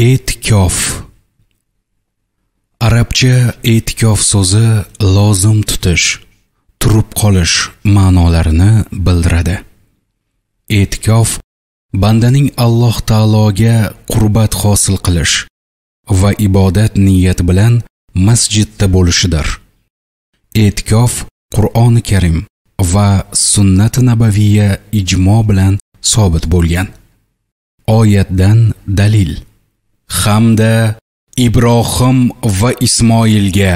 E'tikof Arabcha e'tikof so'zi lozim tutish, turib qolish ma'nolarini bildiradi. E'tikof bandaning Alloh taologa qurbat hosil qilish va ibodat niyati bilan masjidda bo'lishidir. E'tikof Qur'oni Karim va sunnati nabaviyya ijmo bilan sobit bo'lgan. Oyatdan dalil hamda Ibrohim va Ismoilga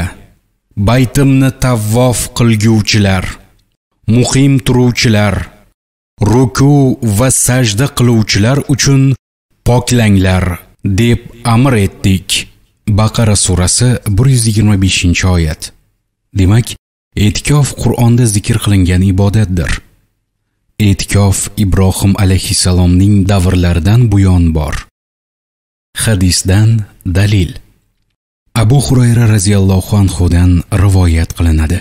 baytimni tavvof qilguvchilar, muhim turuvchilar, ruku va sajda qiluvchilar uchun poklanglar deb amr etdik. Baqara surasi 125-oyat. Demak, e'tikof Qur'onda zikr qilingan ibodatdir. E'tikof Ibrohim alayhissalomning davrlaridan buyon bor. Hadisdan dalil Abu Hurayra radhiyallohu anhu dan rivoyat qilinadi.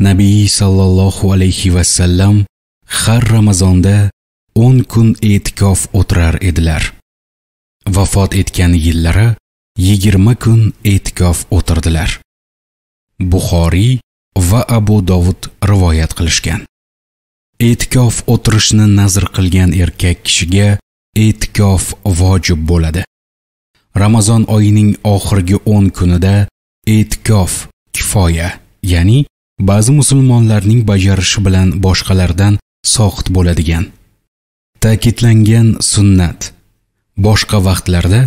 Nabiy sallallohu alayhi va sallam har Ramazonda 10 kun e'tikof o'tirar edilar. Vafot etgan yillari 20 kun e'tikof o'tirdilar. Buxoriy va Abu Dovud rivoyat qilishgan. E'tikof o'tirishni nazr qilgan erkak kishiga e'tikof vojib bo'ladi. Ramazon oyining oxirgi 10 kunida e'tikof kifoya, ya'ni ba'zi musulmonlarning bajarishi bilan boshqalardan soqit bo'ladigan. Ta'kidlangan sunnat boshqa vaqtlarda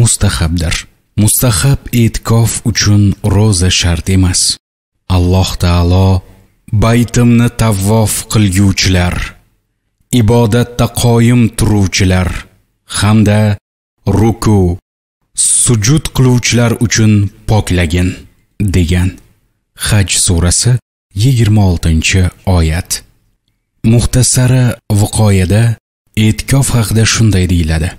mustahabdir. Mustahab e'tikof uchun roza shart emas. Alloh taolo baytimni tavvof qilguvchilar, ibodatda qoyim turuvchilar hamda ruku, sujud qiluvchilar uchun poklagin degan. Haj surasi 26-oyat. Muxtasari viqoyada e'tikof haqida shunday deyiladi.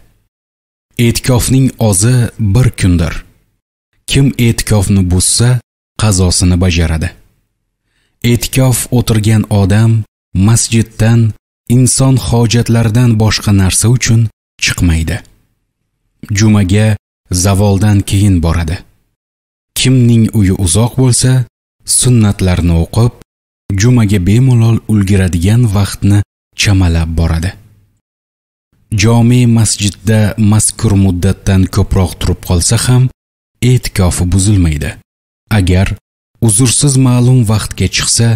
E'tikofning ozi bir kundir. Kim e'tikofni buzsa, qazosini bajaradi. E'tikof o'tirgan odam masjiddan inson hojatlaridan boshqa narsa uchun chiqmaydi. Jumaga zavoldan keyin boradi. Kimning uyi uzoq bo'lsa, sunnatlarni o'qib, jumaga bemalol ulguradigan vaqtni chamalab boradi. Jome masjidda mazkur muddatdan ko'proq turib qolsa ham e'tikofi buzilmaydi. Agar uzursiz ma'lum vaqtga chiqsa,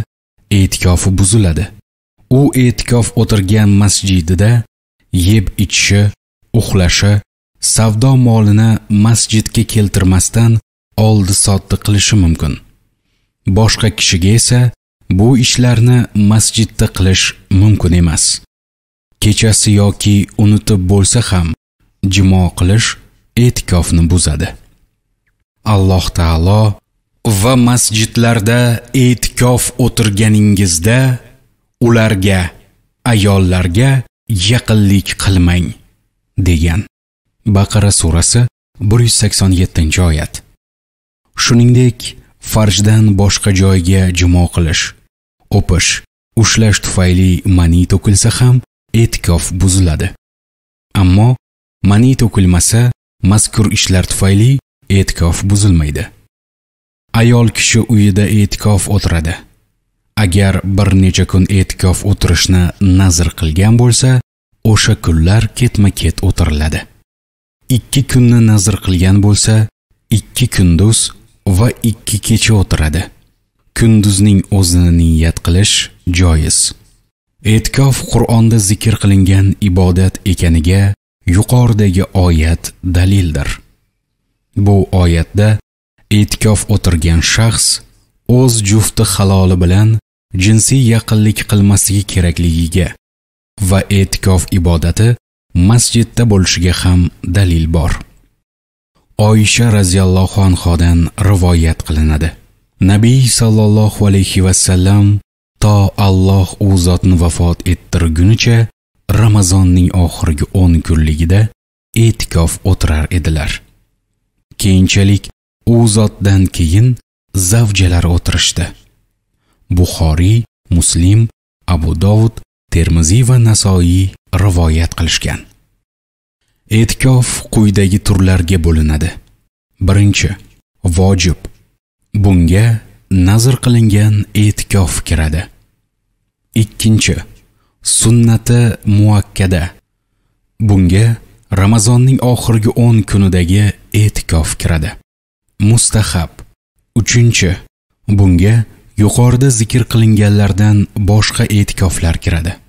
e'tikofi buziladi. U e'tikof o'tirgan masjidida yeb ichishi, uxlashi, savdo molini masjidga keltirmasdan oldi sotdi qilishi mumkin. Boshqa kishiga esa bu ishlarni masjidda qilish mumkin emas. Kechasi yoki unutib bo'lsa ham jimo qilish e'tikofni buzadi. Alloh taolo va masjidlarda e'tikof o'tirganingizda ularga ayollarga yaqinlik qilmang degan. Baqara surasi 187-oyat. Shuningdek, farjdan boshqa joyga jimo qilish, o'pish, ushlash tufayli mani to'kilsa ham e'tikof buziladi. Ammo mani to'kilmasa, mazkur ishlar tufayli e'tikof buzilmaydi. Ayol kishi uyida e'tikof o'tiradi. Agar bir necha kun e'tikof o'tirishni nazr qilgan bo'lsa, o'sha kunlar ketma-ket o'tiriladi. 2 kunni nazr qilgan bo'lsa, 2 kunduz va 2 kecha o'tiradi. Kunduzning o'zini niyat qilish joiz. E'tikof Qur'onda zikr qilingan ibodat ekaniga yuqoridagi oyat dalildir. Bu oyatda e'tikof o'tirgan shaxs o'z jufti haloli bilan jinsiy yaqinlik qilmasligi kerakligiga va e'tikof ibodati masjidda bo'lishiga ham dalil bor. Oysha radhiyallohu anhodan rivoyat qilinadi. Nabiy sallallohu alayhi va sallam to Alloh u zotni vafot ettirgunicha Ramazonning oxirgi 10 kunligida e'tikof o'tirar edilar. Keyinchalik u zotdan keyin zavjalar o'tirishdi. Buxoriy, Muslim, Abu Dovud, Termiziy va Nasoiy rivoyat qilishgan. e'tikof quyidagi turlarga bo'linadi. Birinchi vojib. Bunga nazr qilingan e'tikof kiradi. Ikkinchi sunnati muakkada. Bunga ramazonning oxirgi 10 kunidagi e'tikof kiradi. Mustahab. Uchinchi bunga yuqorida zikr qilinganlardan boshqa e'tikoflar kiradi.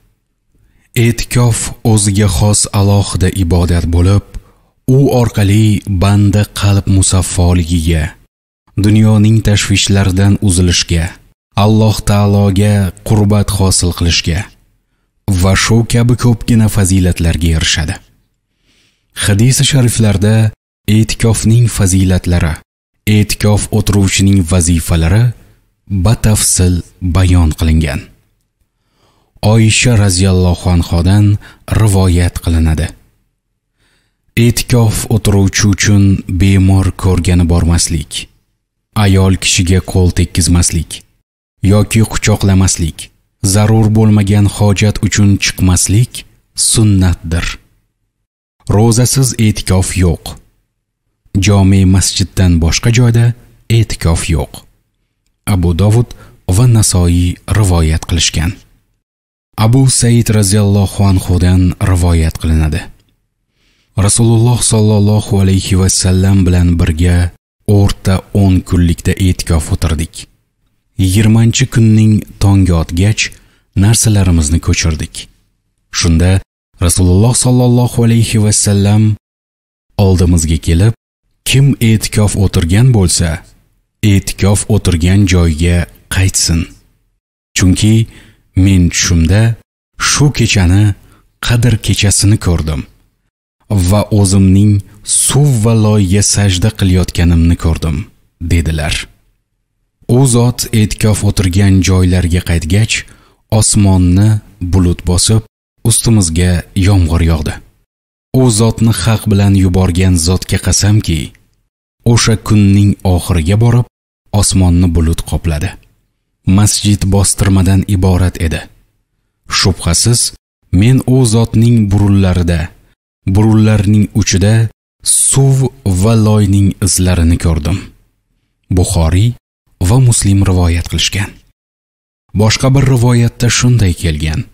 E'tikof o'ziga xos alohida ibodat bo'lib u orqali banda qalb musaffoligiga dunyoning tashvishlaridan uzilishga alloh taologa qurbat hosil qilishga va shu kabi ko'pgina fazilatlarga erishadi. Hadisi shariflarda e'tikofning fazilatlari e'tikof o'tiruvchining vazifalari batafsil bayon qilingan. Oyisha roziyallohu anhodan rivoyat qilinadi. E'tikof o'tiruvchi uchun bemor ko'rgani bormaslik ayol kishiga qo'l tekkizmaslik yoki quchoqlamaslik zarur bo'lmagan hojat uchun chiqmaslik sunnatdir. Ro'zasiz e'tikof yo'q. Jome masjiddan boshqa joyda e'tikof yo'q. Abu dovud va nasoiy rivoyat qilishgan. Abu said roziyallohu anhudan rivoyat qilinadi. Rasululloh sollallohu alayhi vasallam bilan birga o'rta 10 kunlikda e'tikof o'tirdik. Yigirmanchi kunning tongi otgach narsalarimizni ko'chirdik. Shunda rasululloh sollallohu alayhi vasallam oldimizga kelib kim e'tikof o'tirgan bo'lsa e'tikof o'tirgan joyiga qaytsin. Chunki men tushimda shu kechani qadr kechasini ko'rdim va o'zimning suv va loyga sajda qilayotganimni ko'rdim dedilar. U zot e'tikof o'tirgan joylarga qaytgach osmonni bulut bosib ustimizga yomg'ir yog'di. U zotni haq bilan yuborgan zotga qasamki o'sha kunning oxiriga borib osmonni bulut qopladi. Masjid bostirmadan iborat edi. Shubhasiz men u zotning burunlarida burunlarning uchida suv va loyning izlarini ko'rdim. Buxoriy va muslim rivoyat qilishgan. Boshqa bir rivoyatda shunday kelgan.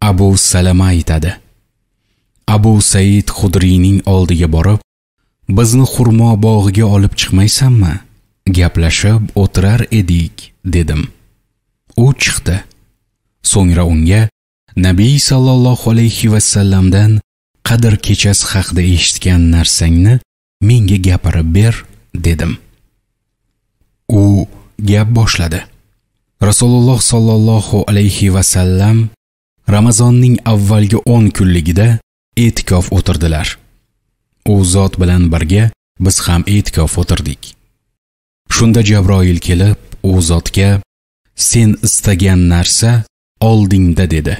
Abu salama aytadi. Abu said hudriyning oldiga borib bizni xurmo bog'iga olib chiqmaysanmi? Gaplashib o'tirar edik dedim. U chiqdi. So'ngra unga nabiy sollallohu alayhi vasallamdan qadr kechasi haqida eshitgan narsangni menga gapirib ber dedim. U gap boshladi. Rasululloh sollallohu alayhi vasallam ramazonning avvalgi 10 kunligida e'tikof o'tirdilar. U zot bilan birga biz ham e'tikof o'tirdik. Shunda jabroil kelib u zotga sen istagan narsa oldingda dedi.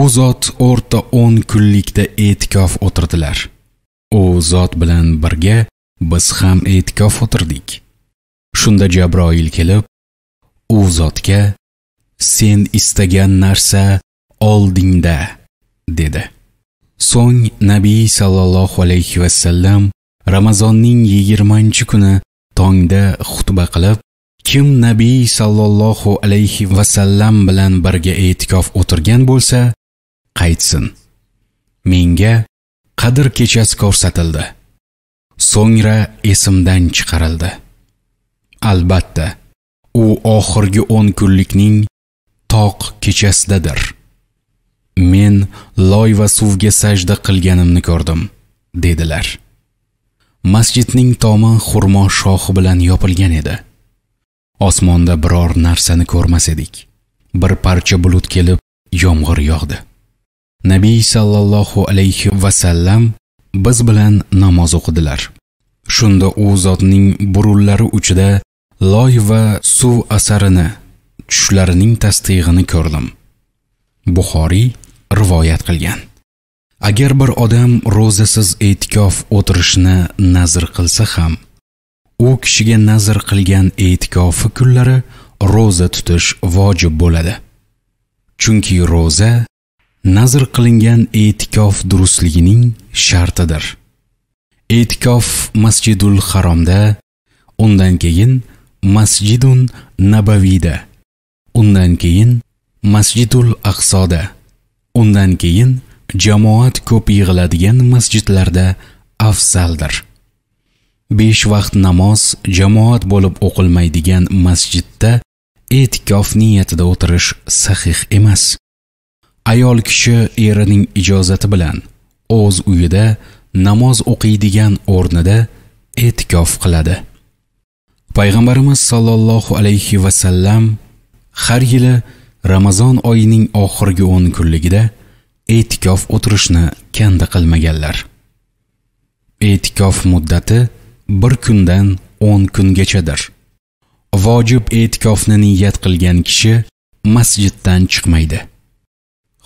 U zot o'rta 10 kunlikda e'tikof o'tirdilar. U zot bilan birga biz ham e'tikof o'tirdik. Shunda jabroil kelib u zotga sen istagan narsa oldingda dedi. So'ng nabiy sollallohu alayhi vasallam ramazonning 20 kuni tongda xutba qilib kim nabiy sollallohu alayhi vasallam bilan birga e'tikof o'tirgan bo'lsa qaytsin. Menga qadr kechasi ko'rsatildi. So'ngra esimdan chiqarildi. Albatta u oxirgi 10 kunlikning toq kechasidadir. Men loy va suvga sajda qilganimni ko'rdim dedilar. Masjidning tomi xurmo shoxi bilan yopilgan edi. Osmonda biror narsani ko'rmas edik. Bir parcha bulut kelib yomg'ir yog'di. Nabiy sallallohu alayhi vasallam biz bilan namoz o'qidilar. Shunda u zotning burunlari uchida loy va suv asarini tushlarining tasdig'ini ko'rdim. Buxoriy rivoyat qilgan. Agar bir odam ro'zasiz e'tikof o'tirishni nazr qilsa ham u kishiga nazr qilgan e'tikofi kunlari ro'za tutish vojib bo'ladi. Chunki ro'za nazr qilingan e'tikof durustligining shartidir. E'tikof masjidul haromda undan keyin masjidun nabaviyda undan keyin masjidul aqsoda undan keyin jamoat ko'p yig'iladigan masjidlarda afzaldir. Besh vaqt namoz jamoat bo'lib o'qilmaydigan masjidda e'tikof niyatida o'tirish sahih emas. Ayol kishi erining ijozati bilan o'z uyida namoz o'qiydigan o'rnida e'tikof qiladi. Payg'ambarimiz sollallohu alayhi vasallam har yili ramazon oyining oxirgi 10 kunligida e'tikof o'tirishni kanda qilmaganlar. E'tikof muddati bir kundan 10 kungachadir vojib e'tikofni niyat qilgan kishi masjiddan chiqmaydi.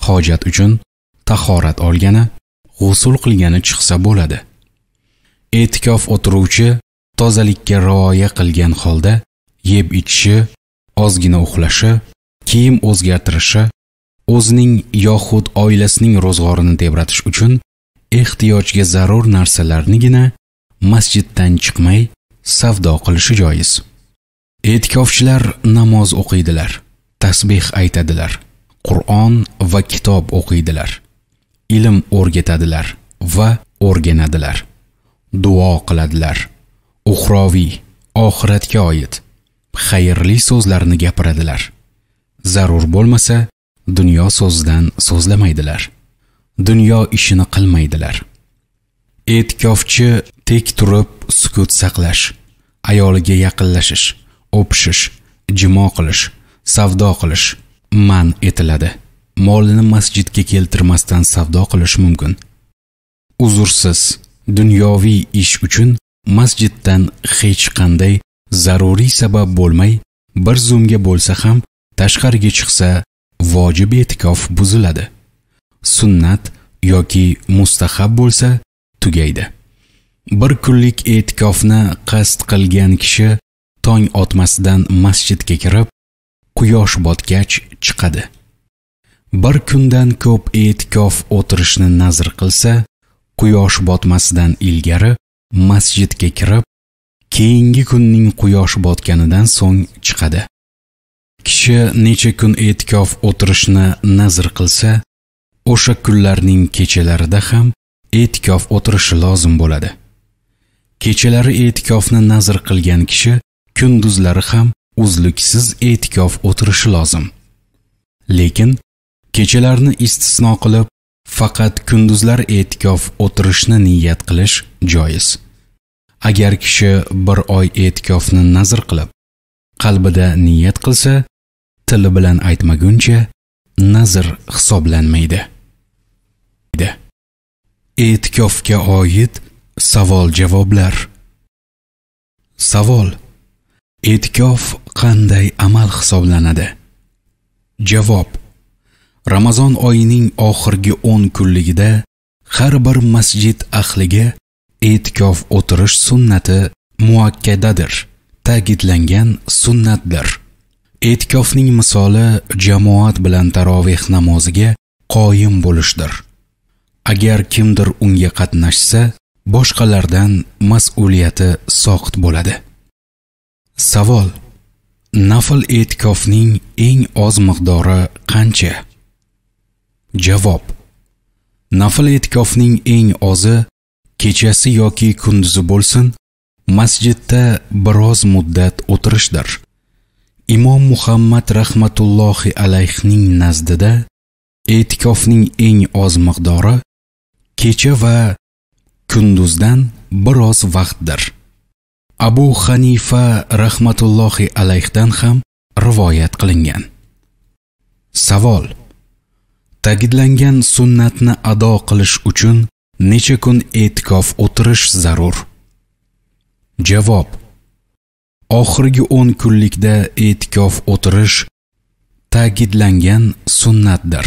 Hojat uchun tahorat olgani g'usul qilgani chiqsa bo'ladi. E'tikof o'tiruvchi tozalikka rioya qilgan holda yeb ichishi ozgina uxlashi kiyim o'zgartirishi o'zining yoxud oilasining ro'zg'orini tebratish uchun ehtiyojga zarur narsalarnigina masjiddan chiqmay savdo qilishi joiz. E'tikofchilar namoz o'qiydilar tasbeh aytadilar qur'on va kitob o'qiydilar ilm o'rgatadilar va o'rganadilar duo qiladilar uxroviy oxiratga oid xayrli so'zlarni gapiradilar. Zarur bo'lmasa dunyo so'zidan so'zlamaydilar dunyo ishini qilmaydilar. E'tikofchi tek turib sukut saqlash ayoliga yaqinlashish o'pishish jimo qilish savdo qilish man etiladi. Molini masjidga keltirmasdan savdo qilish mumkin. Uzursiz dunyoviy ish uchun masjiddan hech qanday zaruriy sabab bo'lmay bir zumga bo'lsa ham tashqariga chiqsa vojib e'tikof buziladi. Sunnat yoki mustahab bo'lsa tugaydi. Bir kunlik e'tikofni qasd qilgan kishi tong otmasidan masjidga kirib quyosh botgach chiqadi. Bir kundan ko'p e'tikof o'tirishni nazr qilsa quyosh botmasidan ilgari masjidga kirib keyingi kunning quyosh botganidan so'ng chiqadi. Kishi necha kun e'tikof o'tirishni nazr qilsa o'sha kunlarning kechalarida ham e'tikof o'tirishi lozim bo'ladi. Kechalari e'tikofni nazr qilgan kishi kunduzlari ham uzluksiz e'tikof o'tirishi lozim. Lekin kechalarni istisno qilib faqat kunduzlar e'tikof o'tirishni niyat qilish joiz. Agar kishi bir oy e'tikofni nazr qilib qalbida niyat qilsa tili bilan aytmaguncha nazr hisoblanmaydi. E'tikofga oid savol javoblar savol. E'tikof qanday amal hisoblanadi? Javob. Ramazon oyining oxirgi 10 kunligida har bir masjid ahliga e'tikof o'tirish sunnati muakkadadir ta'kidlangan sunnatdir e'tikofning misoli jamoat bilan taroveh namoziga qoyim bo'lishdir. Agar kimdir unga qatnashsa boshqalardan mas'uliyati soqit bo'ladi. Savol. Nafl e'tikofning eng oz miqdori qancha? Javob. Nafl e'tikofning eng ozi kechasi yoki kunduzi bo'lsin masjidda biroz muddat o'tirishdir. Imom muhammad rahmatullohi alayhning nazdida e'tikofning eng oz miqdori kecha va kunduzdan biroz vaqtdir. Abu hanifa rahmatullohi alayhdan ham rivoyat qilingan. Savol. Ta'kidlangan sunnatni ado qilish uchun necha kun e'tikof o'tirish zarur? Javob. Oxirgi 10 kunlikda e'tikof o'tirish ta'kidlangan sunnatdir.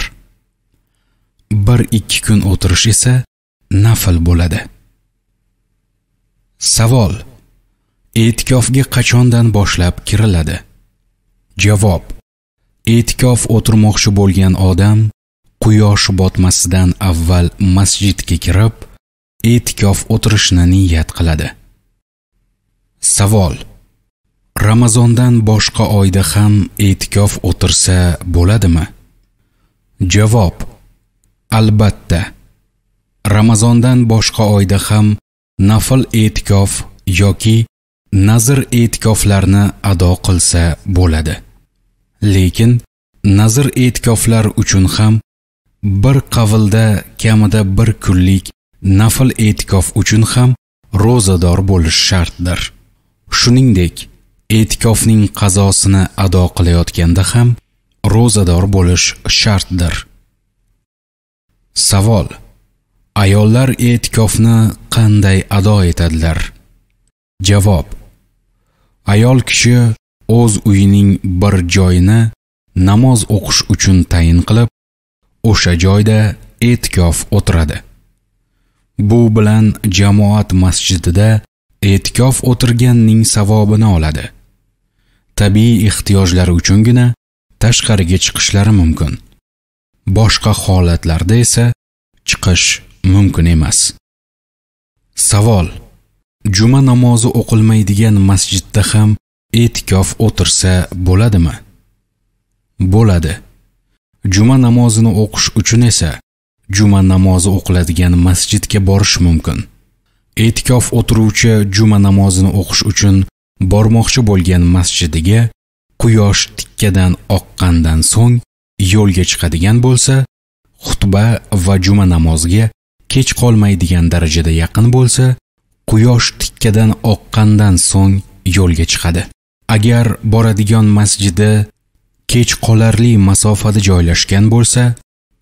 Bir ikki kun o'tirish esa nafl bo'ladi. Savol. E'tikofga qachondan boshlab kiriladi? Javob. E'tikof o'tirmoqchi bo'lgan odam quyosh botmasidan avval masjidga kirib e'tikof o'tirishni niyat qiladi. Savol. Ramazondan boshqa oyda ham e'tikof o'tirsa bo'ladimi? Javob. Albatta ramazondan boshqa oyda ham nafl e'tikof yoki nazr e'tikoflarni ado qilsa bo'ladi. Lekin nazr e'tikoflar uchun ham bir qavlda kamida bir kunlik nafl e'tikof uchun ham ro'zador bo'lish shartdir. Shuningdek e'tikofning qazosini ado qilayotganda ham ro'zador bo'lish shartdir. Savol. Ayollar e'tikofni qanday ado etadilar? Javob. Ayol kishi o'z uyining bir joyini namoz o'qish uchun tayin qilib o'sha joyda e'tikof o'tiradi. Bu bilan jamoat masjidida e'tikof o'tirganning savobini oladi. Tabiiy ehtiyojlari uchungina tashqariga chiqishlari mumkin. Boshqa holatlarda esa chiqish mumkin emas. Savol. Juma namozi o'qilmaydigan masjidda ham e'tikof o'tirsa bo'ladimi? Bo'ladi. Juma namozini o'qish uchun esa juma namozi o'qiladigan masjidga borish mumkin. E'tikof o'tiruvchi juma namozini o'qish uchun bormoqchi bo'lgan masjidiga quyosh tikkadan oqqandan so'ng yo'lga chiqadigan bo'lsa xutba va juma namoziga kech qolmaydigan darajada yaqin bo'lsa quyosh tikkadan oqqandan so'ng yo'lga chiqadi. Agar boradigan masjidi kech qolarli masofada joylashgan bo'lsa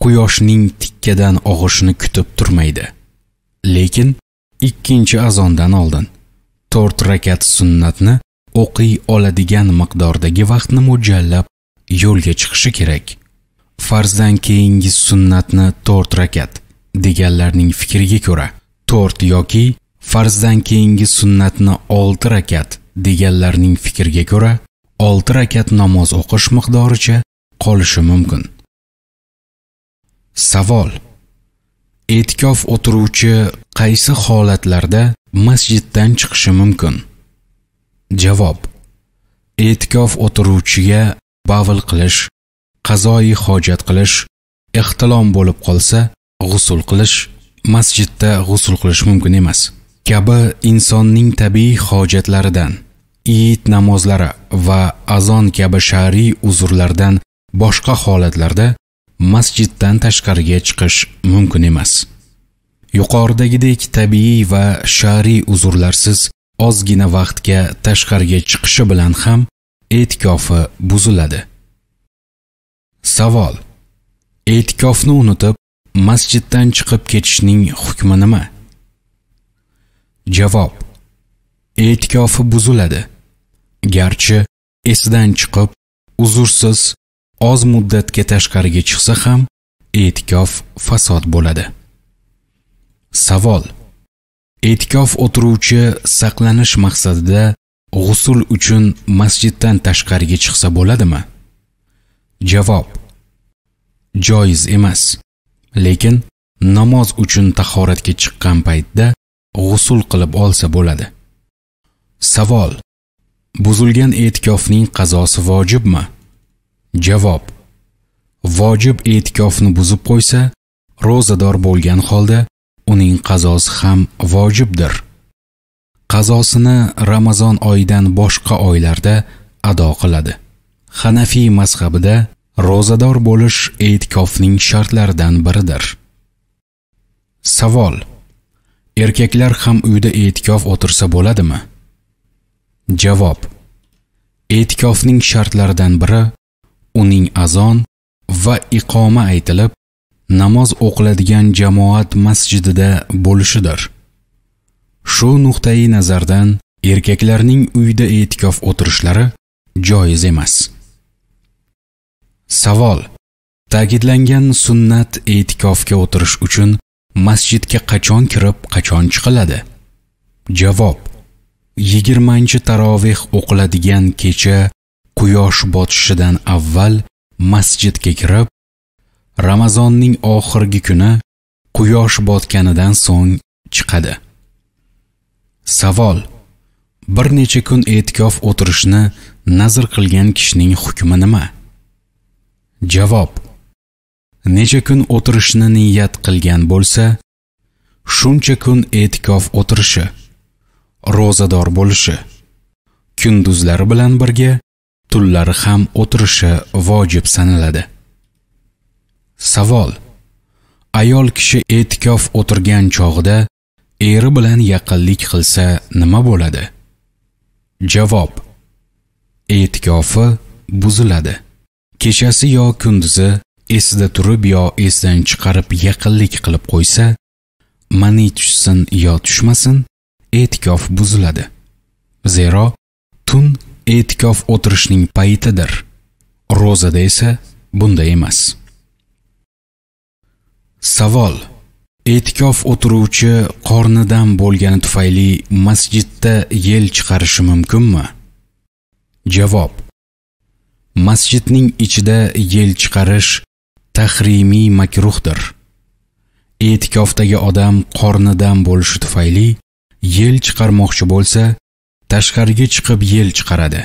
quyoshning tikkadan og'ishini kutib turmaydi. Lekin ikkinchi azondan oldin to'rt rakat sunnatni o'qiy oladigan miqdordagi vaqtni mo'ljallab yo'lga chiqishi kerak. Farzdan keyingi sunnatni to'rt rakat deganlarning fikriga ko'ra to'rt yoki farzdan keyingi sunnatni olti rakat deganlarning fikriga ko'ra olti rakat namoz o'qish miqdoricha qolishi mumkin. Savol. E'tikof o'tiruvchi qaysi holatlarda masjiddan chiqishi mumkin? Javob. E'tikof o'tiruvchiga bavl qilish qazoyi hojat qilish ehtilom bo'lib qolsa g'usul qilish masjidda g'usul qilish mumkin emas. Kabi insonning tabiiy hojatlaridan iit namozlari va azon kabi shar'iy uzrlardan boshqa holatlarda masjiddan tashqariga chiqish mumkin emas. Yuqoridagidek tabiiy va shar'iy uzrlarsiz ozgina vaqtga tashqariga chiqishi bilan ham e'tikofi buziladi. Savol. E'tikofni unutib masjiddan chiqib ketishning hukmi nima? Javob. E'tikofi buziladi. Garchi esidan chiqib uzursiz oz muddatga tashqariga chiqsa ham e'tikof fasod bo'ladi. Savol. E'tikof o'tiruvchi saqlanish maqsadida g'usul uchun masjiddan tashqariga chiqsa bo'ladimi? Javob. Joiz emas. Lekin namoz uchun tahoratga chiqqan paytda g'usul qilib olsa bo'ladi. Savol. Buzilgan e'tikofning qazosi vojibmi? Javob. Vojib e'tikofni buzib qo'ysa ro'zador bo'lgan holda uning qazosi ham vojibdir. Qazosini ramazon oyidan boshqa oylarda ado qiladi. Hanafiy mazhabida ro'zador bo'lish e'tikofning shartlaridan biridir. Savol. Erkaklar ham uyda e'tikof o'tirsa bo'ladimi? Javob. E'tikofning shartlaridan biri uning azon va iqoma aytilib namoz o'qiladigan jamoat masjidida bo'lishidir. Shu nuqtai nazardan erkaklarning uyda e'tikof o'tirishlari joiz emas. Savol. Ta'kidlangan sunnat e'tikofga o'tirish uchun masjidga qachon kirib qachon chiqiladi? Javob. Yigirmanchi taroveh o'qiladigan kecha quyosh botishidan avval masjidga kirib ramazonning oxirgi kuni quyosh botganidan so'ng chiqadi. Savol. Bir necha kun e'tikof o'tirishni nazr qilgan kishining hukmi nima? Javob. Necha kun o'tirishni niyat qilgan bo'lsa shuncha kun e'tikof o'tirishi ro'zador bo'lishi kunduzlari bilan birga tunlari ham o'tirishi vojib sanaladi. Savol. Ayol kishi e'tikof o'tirgan chog'ida eri bilan yaqinlik qilsa nima bo'ladi? Javob. E'tikofi buziladi. Kechasi yo kunduzi esida turib yo esdan chiqarib yaqinlik qilib qo'ysa mani tushsin yo tushmasin e'tikof buziladi. Zero tun e'tikof o'tirishning paytidir. Ro'zada esa bunday emas. Savol. E'tikof o'tiruvchi qornidan bo'lgani tufayli masjidda yel chiqarishi mumkinmi? Javob. Masjidning ichida yel chiqarish tahrimiy makruhdir. E'tikofdagi odam qornidan bo'lishi tufayli yel chiqarmoqchi bo'lsa tashqariga chiqib yel chiqaradi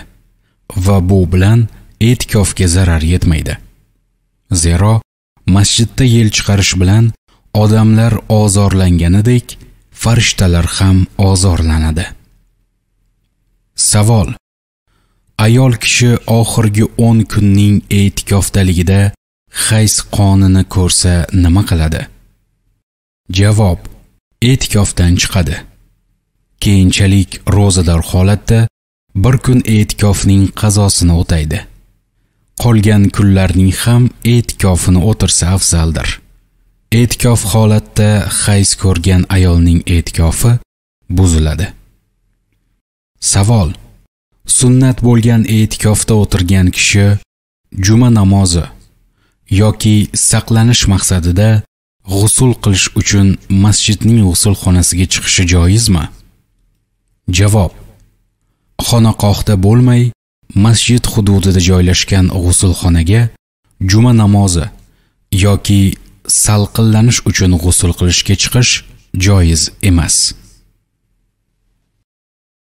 va bu bilan e'tikofga zarar yetmaydi. Zero masjidda yel chiqarish bilan odamlar ozorlanganidek farishtalar ham ozorlanadi. Savol. Ayol kishi oxirgi 10 kunning e'tikofdaligida hayz qonini ko'rsa nima qiladi? Javob e'tikofdan chiqadi. Keyinchalik ro'zador holatda bir kun e'tikofning qazosini o'taydi. Qolgan kunlarning ham e'tikofini o'tirsa afzaldir. E'tikof holatda hayz ko'rgan ayolning e'tikofi buziladi. Savol sunnat bo'lgan e'tikofda o'tirgan kishi juma namozi yoki saqlanish maqsadida g'usul qilish uchun masjidning g'usulxonasiga chiqishi joizmi? Javob xonaqohda bo'lmay masjid hududida joylashgan g'usulxonaga juma namozi yoki salqinlanish uchun g'usul qilishga chiqish joiz emas.